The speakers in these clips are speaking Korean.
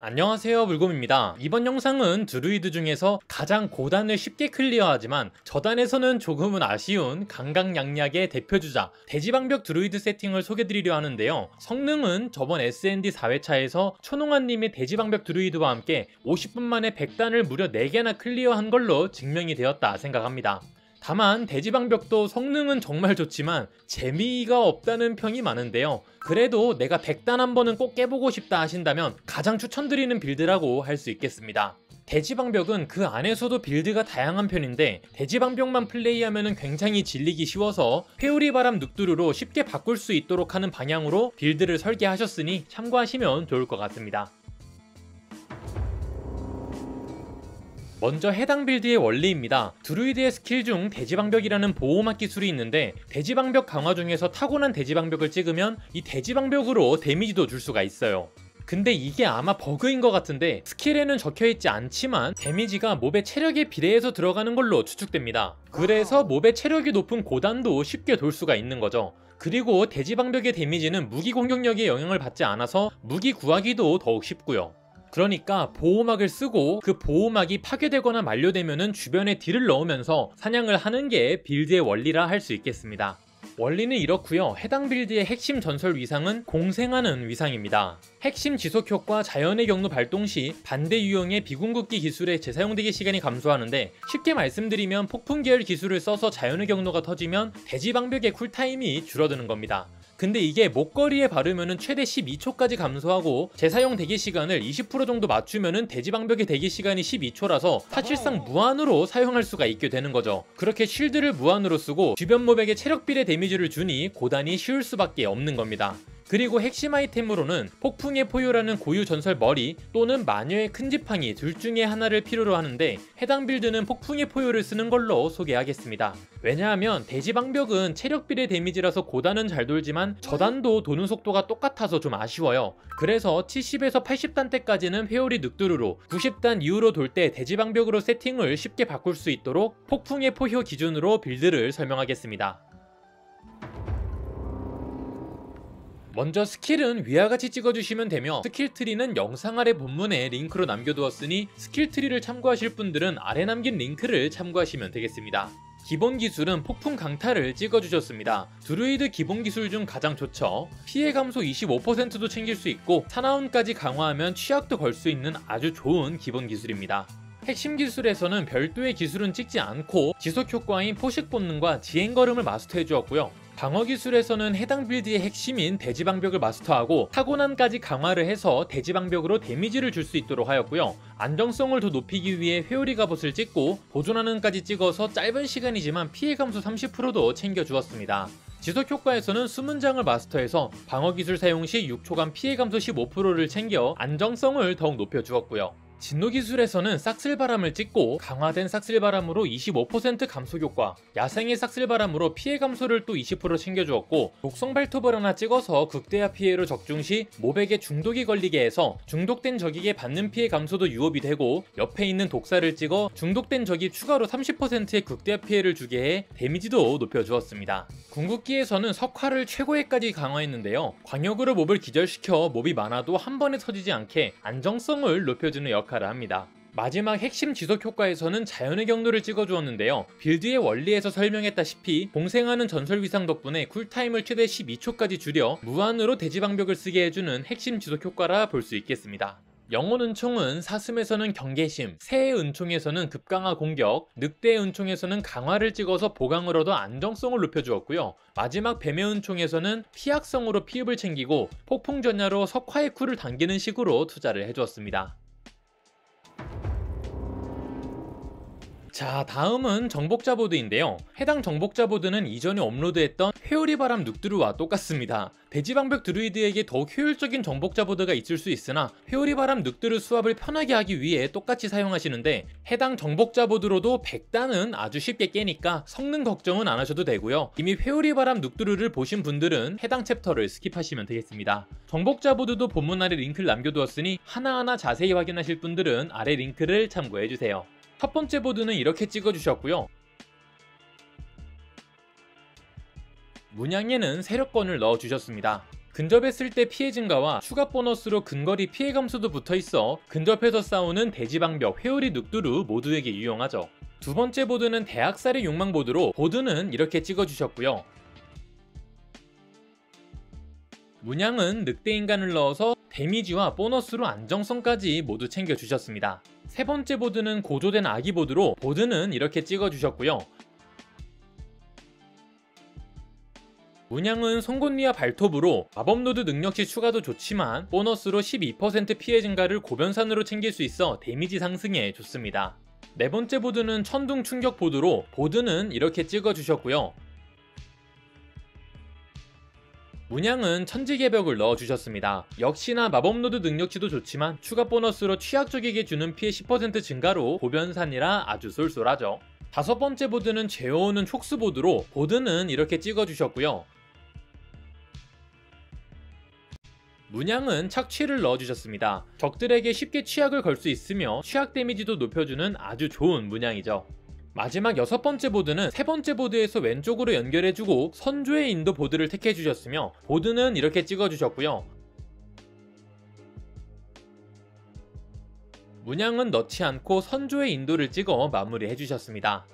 안녕하세요 물곰입니다. 이번 영상은 드루이드 중에서 가장 고단을 쉽게 클리어하지만 저단에서는 조금은 아쉬운 강강약약의 대표주자 대지방벽 드루이드 세팅을 소개드리려 하는데요. 성능은 저번 SND 4회차에서 초농한님의 대지방벽 드루이드와 함께 50분 만에 100단을 무려 4개나 클리어한 걸로 증명이 되었다 생각합니다 다만 대지방벽도 성능은 정말 좋지만 재미가 없다는 평이 많은데요. 그래도 내가 100단 한 번은 꼭 깨보고 싶다 하신다면 가장 추천드리는 build라고 할 수 있겠습니다. 대지방벽은 그 안에서도 build가 다양한 편인데 대지방벽만 플레이하면 굉장히 질리기 쉬워서 회오리바람 늑두루로 쉽게 바꿀 수 있도록 하는 방향으로 build를 설계하였으니 참고하시면 좋을 것 같습니다. 먼저 해당 빌드의 원리입니다. 드루이드의 스킬 중 대지방벽이라는 보호막 기술이 있는데 대지방벽 강화 중에서 타고난 대지방벽을 찍으면 이 대지방벽으로 데미지도 줄 수가 있어요. 근데 이게 아마 버그인 것 같은데 스킬에는 적혀있지 않지만 데미지가 몹의 체력에 비례해서 들어가는 걸로 추측됩니다. 그래서 몹의 체력이 높은 고단도 쉽게 돌 수가 있는 거죠. 그리고 대지방벽의 데미지는 무기 공격력에 영향을 받지 않아서 무기 구하기도 더욱 쉽고요. 그러니까 보호막을 쓰고 그 보호막이 파괴되거나 만료되면 주변에 딜을 넣으면서 사냥을 하는 게 빌드의 원리라 할 수 있겠습니다. 원리는 이렇고요. 해당 빌드의 핵심 전설 위상은 공생하는 위상입니다. 핵심 지속 효과 자연의 경로 발동 시 반대 유형의 비궁극기 기술의 재사용 대기 시간이 감소하는데 쉽게 말씀드리면 폭풍 계열 기술을 써서 자연의 경로가 터지면 대지 방벽의 쿨타임이 줄어드는 겁니다. 근데 이게 목걸이에 바르면 최대 12초까지 감소하고 재사용 대기 시간을 20% 정도 맞추면 대지방벽의 대기 시간이 12초라서 사실상 무한으로 사용할 수가 있게 되는 거죠. 그렇게 쉴드를 무한으로 쓰고 주변 몹에게 체력 비례 데미지를 주니 고단이 쉬울 수밖에 없는 겁니다. 그리고 핵심 아이템으로는 폭풍의 포효라는 고유 전설 머리 또는 마녀의 큰 지팡이 둘 중에 하나를 필요로 하는데 해당 빌드는 폭풍의 포효를 쓰는 걸로 소개하겠습니다. 왜냐하면 대지 방벽은 체력 비례 데미지라서 고단은 잘 돌지만 저단도 도는 속도가 똑같아서 좀 아쉬워요. 그래서 70에서 80단 때까지는 회오리 늑드루로 90단 이후로 돌 때 대지 방벽으로 세팅을 쉽게 바꿀 수 있도록 폭풍의 포효 기준으로 빌드를 설명하겠습니다. 먼저 스킬은 위와 같이 찍어주시면 되며 스킬 트리는 영상 아래 본문에 링크로 남겨두었으니 스킬 트리를 참고하실 분들은 아래 남긴 링크를 참고하시면 되겠습니다. 기본 기술은 폭풍 강타를 찍어주셨습니다. 드루이드 기본 기술 중 가장 좋죠. 피해 감소 25%도 챙길 수 있고 사나운까지 강화하면 취약도 걸 수 있는 아주 좋은 기본 기술입니다. 핵심 기술에서는 별도의 기술은 찍지 않고 지속 효과인 포식 본능과 지행 걸음을 마스터해 주었고요. 방어 기술에서는 해당 빌드의 핵심인 대지방벽을 마스터하고 타고난까지 강화를 해서 대지방벽으로 데미지를 줄 수 있도록 하였고요. 안정성을 더 높이기 위해 회오리 갑옷을 찍고 보존하는까지 찍어서 짧은 시간이지만 피해 감소 30%도 챙겨주었습니다. 지속 효과에서는 수문장을 마스터해서 방어 기술 사용 시 6초간 피해 감소 15%를 챙겨 안정성을 더욱 높여주었고요. 진노 기술에서는 싹쓸바람을 찍고 강화된 싹쓸바람으로 25% 감소 효과, 야생의 싹쓸바람으로 피해 감소를 또 20% 챙겨주었고 독성 발톱을 하나 찍어서 극대화 피해로 적중 시 모백에 중독이 걸리게 해서 중독된 적에게 받는 피해 감소도 유업이 되고 옆에 있는 독사를 찍어 중독된 적이 추가로 30%의 극대화 피해를 주게 해 데미지도 높여주었습니다. 궁극기에서는 석화를 최고에까지 강화했는데요. 광역으로 몹을 기절시켜 몹이 많아도 한 번에 터지지 않게 안정성을 높여주는 역 역할을 합니다. 마지막 핵심 지속 효과에서는 자연의 경로를 찍어주었는데요. 빌드의 원리에서 설명했다시피 공생하는 전설 위상 덕분에 쿨타임을 최대 12초까지 줄여 무한으로 대지방벽을 쓰게 해주는 핵심 지속 효과라 볼 수 있겠습니다. 영혼 은총은 사슴에서는 경계심, 새의 은총에서는 급강하 공격, 늑대의 은총에서는 강화를 찍어서 얻어 안정성을 높여주었고요. 마지막 뱀의 은총에서는 피학성으로 피흡을 챙기고 폭풍 전야로 석화의 쿨을 당기는 식으로 투자를 해주었습니다. 자 다음은 정복자 보드인데요. 해당 정복자 보드는 이전에 업로드했던 회오리 바람 늑드루와 똑같습니다. 대지방벽 드루이드에게 더욱 효율적인 정복자 보드가 있을 수 있으나 회오리 바람 늑드루 스왑을 편하게 하기 위해 똑같이 사용하시는데 해당 정복자 보드로도 100단은 아주 쉽게 깨니까 성능 걱정은 안 하셔도 되고요. 이미 회오리 바람 늑드루를 보신 분들은 해당 챕터를 스킵하시면 되겠습니다. 정복자 보드도 본문 아래 링크를 남겨두었으니 하나하나 자세히 확인하실 분들은 아래 링크를 참고해주세요 첫 번째 보드는 이렇게 찍어주셨고요. 문양에는 세력권을 넣어주셨습니다. 근접했을 때 피해 증가와 추가 보너스로 근거리 피해 감소도 붙어 있어 근접해서 싸우는 대지방벽 회오리 늑두루 모두에게 유용하죠. 두 번째 보드는 대학살의 욕망 보드로 보드는 이렇게 찍어주셨고요. 문양은 늑대 인간을 넣어서 데미지와 보너스로 안정성까지 모두 챙겨주셨습니다. 세 번째 보드는 고조된 아기 보드로 보드는 이렇게 찍어주셨고요. 문양은 송곳니와 발톱으로 마법노드 능력치 추가도 좋지만 보너스로 12% 피해 증가를 곱연산으로 챙길 수 있어 데미지 상승에 좋습니다. 네 번째 보드는 천둥 충격 보드로 보드는 이렇게 찍어주셨고요. 문양은 천지개벽을 넣어주셨습니다. 역시나 마법노드 능력치도 좋지만 추가 보너스로 취약적에게 주는 피해 10% 증가로 곱연산이라 아주 쏠쏠하죠. 다섯 번째 보드는 죄어오는 촉수 보드로 보드는 이렇게 찍어주셨고요. 문양은 착취를 넣어주셨습니다. 적들에게 쉽게 취약을 걸 수 있으며 취약 데미지도 높여주는 아주 좋은 문양이죠. 마지막 여섯 번째 보드는 세 번째 보드에서 왼쪽으로 연결해주고 선조의 인도 보드를 택해주셨으며 보드는 이렇게 찍어주셨고요. 문양은 넣지 않고 선조의 인도를 찍어 마무리해주셨습니다.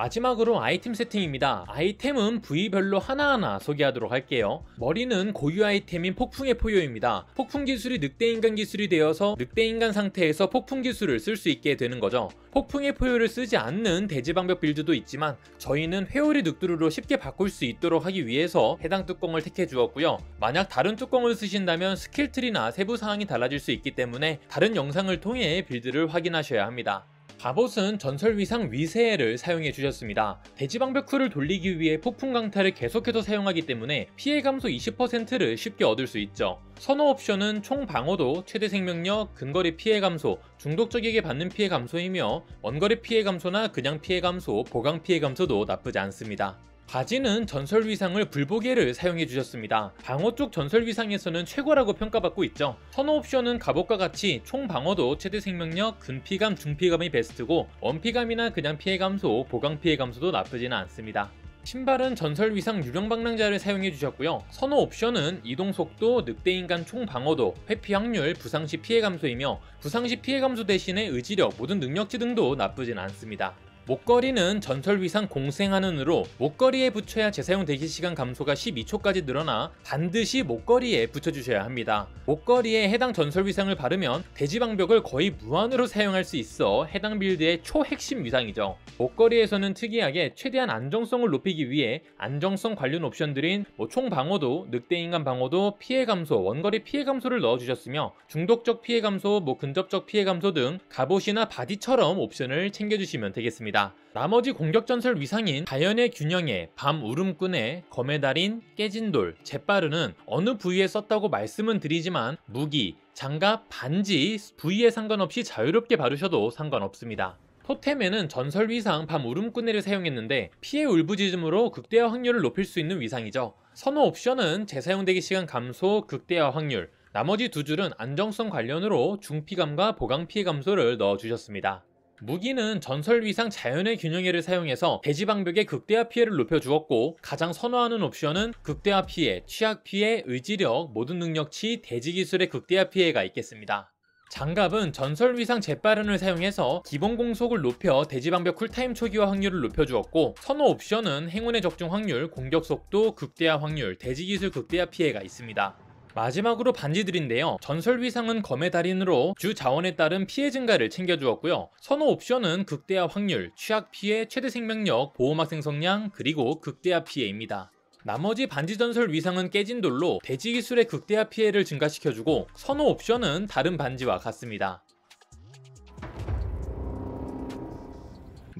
마지막으로 아이템 세팅입니다. 아이템은 부위별로 하나하나 소개하도록 할게요. 머리는 고유 아이템인 폭풍의 포효입니다. 폭풍 기술이 늑대인간 기술이 되어서 늑대인간 상태에서 폭풍 기술을 쓸 수 있게 되는 거죠. 폭풍의 포효를 쓰지 않는 대지방벽 빌드도 있지만 저희는 회오리 늑드루로 쉽게 바꿀 수 있도록 하기 위해서 해당 뚜껑을 택해 주었고요. 만약 다른 뚜껑을 쓰신다면 스킬트리나 세부 사항이 달라질 수 있기 때문에 다른 영상을 통해 빌드를 확인하셔야 합니다. 갑옷은 전설 위상 위세를 사용해 주셨습니다. 대지방벽 쿨을 돌리기 위해 폭풍 강타를 계속해서 사용하기 때문에 피해 감소 20%를 쉽게 얻을 수 있죠. 선호 옵션은 총 방어도, 최대 생명력, 근거리 피해 감소, 중독적에게 받는 피해 감소이며 원거리 피해 감소나 그냥 피해 감소, 보강 피해 감소도 나쁘지 않습니다. 바지는 전설 위상을 불보개를 사용해 주셨습니다. 방어 쪽 전설 위상에서는 최고라고 평가받고 있죠. 선호 옵션은 갑옷과 같이 총 방어도 최대 생명력, 근피감, 중피감이 베스트고 원피감이나 그냥 피해 감소, 보강 피해 감소도 나쁘지는 않습니다. 신발은 전설 위상 유령 방랑자를 사용해 주셨고요. 선호 옵션은 이동 속도, 늑대 인간 총 방어도, 회피 확률, 부상 시 피해 감소이며 부상 시 피해 감소 대신에 의지력, 모든 능력치 등도 나쁘진 않습니다. 목걸이는 전설 위상 공생하는으로 목걸이에 붙여야 재사용 대기 시간 감소가 12초까지 늘어나 반드시 목걸이에 붙여주셔야 합니다. 목걸이에 해당 전설 위상을 바르면 대지 방벽을 거의 무한으로 사용할 수 있어 해당 빌드의 초핵심 위상이죠. 목걸이에서는 특이하게 최대한 안정성을 높이기 위해 안정성 관련 옵션들인 뭐 총방어도, 늑대인간 방어도, 피해 감소, 원거리 피해 감소를 넣어주셨으며 중독적 피해 감소, 뭐 근접적 피해 감소 등 갑옷이나 바지처럼 옵션을 챙겨주시면 되겠습니다. 있습니다. 나머지 공격 전설 위상인 자연의 균형에 밤 울음꾼에 검의 달인 깨진 돌, 재빠르는 어느 부위에 썼다고 말씀은 드리지만 무기, 장갑, 반지 부위에 상관없이 자유롭게 바르셔도 상관없습니다. 토템에는 전설 위상 밤 울음꾼네를 사용했는데 피해 울부짖음으로 극대화 확률을 높일 수 있는 위상이죠. 선호 옵션은 재사용되기 시간 감소, 극대화 확률, 나머지 두 줄은 안정성 관련으로 중피감과 보강 피해 감소를 넣어주셨습니다. 무기는 전설 위상 자연의 균형해를 사용해서 대지 방벽의 극대화 피해를 높여주었고 가장 선호하는 옵션은 극대화 피해, 취약 피해, 의지력, 모든 능력치, 대지 기술의 극대화 피해가 있겠습니다. 장갑은 전설 위상 재빠른을 사용해서 기본 공속을 높여 대지방벽 쿨타임 초기화 확률을 높여주었고 선호 옵션은 행운의 적중 확률, 공격 속도, 극대화 확률, 대지 기술 극대화 피해가 있습니다. 마지막으로 반지들인데요. 전설 위상은 검의 달인으로 주 자원에 따른 피해 증가를 챙겨주었고요. 선호 옵션은 극대화 확률, 취약 피해, 최대 생명력, 보호막 생성량, 그리고 극대화 피해입니다. 나머지 반지 전설 위상은 깨진 돌로 대지 기술의 극대화 피해를 증가시켜주고 선호 옵션은 다른 반지와 같습니다.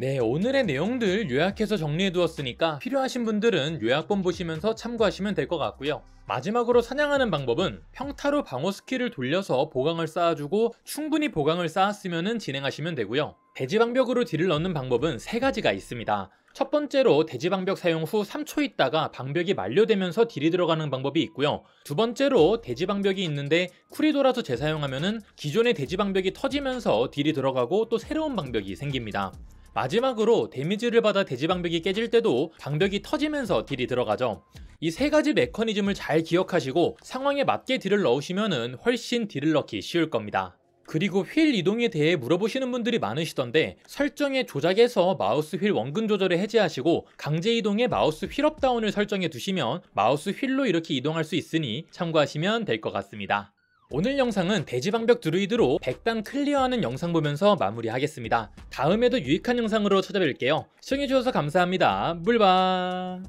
네, 오늘의 내용들 요약해서 정리해 두었으니까 필요하신 분들은 요약본 보시면서 참고하시면 될 것 같고요. 마지막으로 사냥하는 방법은 평타로 방어 스킬을 돌려서 보강을 쌓아주고 충분히 보강을 쌓았으면 진행하시면 되고요. 대지방벽으로 딜을 넣는 방법은 세 가지가 있습니다. 첫 번째로 대지방벽 사용 후 3초 있다가 방벽이 만료되면서 딜이 들어가는 방법이 있고요. 두 번째로 대지방벽이 있는데 쿨이 돌아서 재사용하면은 기존의 대지방벽이 터지면서 딜이 들어가고 또 새로운 방벽이 생깁니다. 마지막으로 데미지를 받아 대지 방벽이 깨질 때도 방벽이 터지면서 딜이 들어가죠. 이 세 가지 메커니즘을 잘 기억하시고 상황에 맞게 딜을 넣으시면 훨씬 딜을 넣기 쉬울 겁니다. 그리고 휠 이동에 대해 물어보시는 분들이 많으시던데 설정의 조작에서 마우스 휠 원근 조절을 해제하시고 강제 이동에 마우스 휠 up down을 설정해 두시면 마우스 휠로 이렇게 이동할 수 있으니 참고하시면 될 것 같습니다. 오늘 영상은 대지방벽 드루이드로 100단 클리어하는 영상 보면서 마무리하겠습니다. 다음에도 유익한 영상으로 찾아뵐게요. 시청해주셔서 감사합니다. 물바